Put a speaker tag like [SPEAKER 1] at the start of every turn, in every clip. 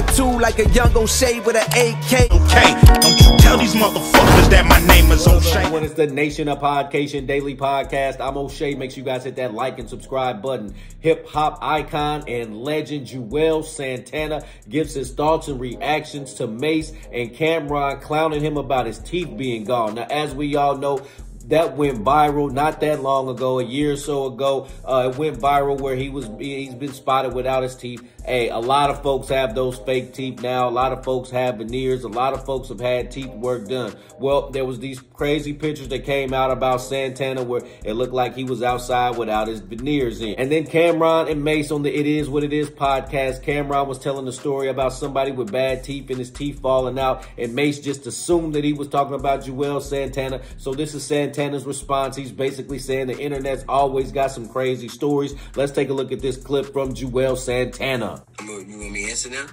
[SPEAKER 1] Attitude like a young O'Shea with an AK.
[SPEAKER 2] Okay, don't you tell these motherfuckers that my name is O'Shea.
[SPEAKER 3] When it's the Nation of Podcation Daily Podcast, I'm O'Shea. Make sure you guys hit that like and subscribe button. Hip hop icon and legend Juelz Santana gives his thoughts and reactions to Mase and Cam'ron clowning him about his teeth being gone. Now, as we all know, that went viral not that long ago, a year or so ago. Uh, it went viral where he was he's been spotted without his teeth. Hey, a lot of folks have those fake teeth now. A lot of folks have veneers. A lot of folks have had teeth work done. Well, there was these crazy pictures that came out about Santana where it looked like he was outside without his veneers in. And then Cam'ron and Mase on the It Is What It Is podcast, Cam'ron was telling the story about somebody with bad teeth and his teeth falling out. And Mase just assumed that he was talking about Juelz Santana. So this is Santana's response. He's basically saying the internet's always got some crazy stories. Let's take a look at this clip from Juelz Santana.
[SPEAKER 4] You want me answer now?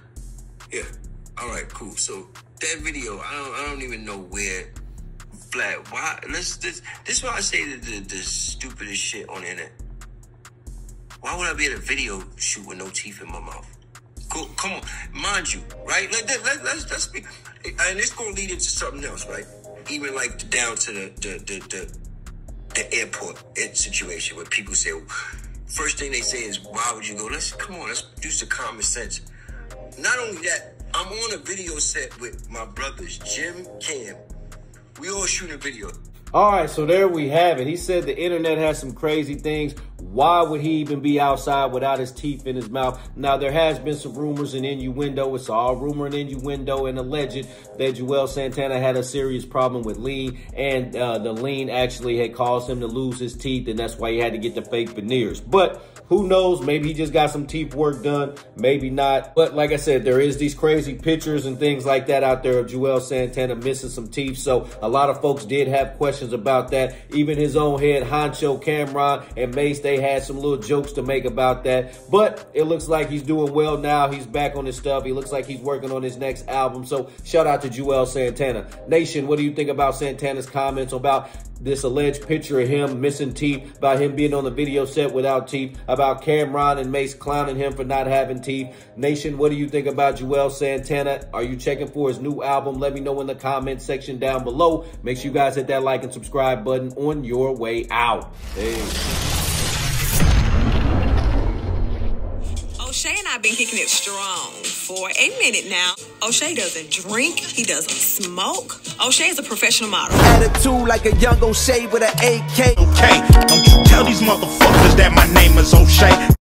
[SPEAKER 4] Yeah. All right, cool. So that video, I don't, I don't even know where. Flat. Why? Let's. This, this is why I say the, the, the stupidest shit on the internet. Why would I be in a video shoot with no teeth in my mouth? Cool. Come on, mind you, right? Let, let, let, let's let's be. And it's gonna lead into something else, right? Even like down to the the the, the, the airport situation where people say. First thing they say is, why would you go? Let's come on, let's use the common sense. Not only that, I'm on a video set with my brothers, Jim, Cam. We all shooting a video.
[SPEAKER 3] All right, so there we have it. He said the internet has some crazy things. Why would he even be outside without his teeth in his mouth? Now, there has been some rumors and innuendo. It's all rumor and innuendo and alleged that Juelz Santana had a serious problem with lean, and uh, the lean actually had caused him to lose his teeth, and that's why he had to get the fake veneers. But who knows? Maybe he just got some teeth work done. Maybe not. But like I said, there is these crazy pictures and things like that out there of Juelz Santana missing some teeth. So a lot of folks did have questions about that. Even his own head, Hancho Cam'ron, and Mase, they had some little jokes to make about that. But it looks like he's doing well now. He's back on his stuff. He looks like he's working on his next album. So shout out to Juelz Santana. Nation, what do you think about Santana's comments about this alleged picture of him missing teeth, about him being on the video set without teeth, about Cam'ron and Mase clowning him for not having teeth. Nation, what do you think about Juelz Santana? Are you checking for his new album? Let me know in the comment section down below. Make sure you guys hit that like and subscribe button on your way out. Hey.
[SPEAKER 5] And I have been kicking it strong for a minute now. O'Shea doesn't drink, he doesn't smoke. O'Shea is a professional model.
[SPEAKER 1] Attitude like a young O'Shea with an AK.
[SPEAKER 2] Okay, don't you tell these motherfuckers that my name is O'Shea.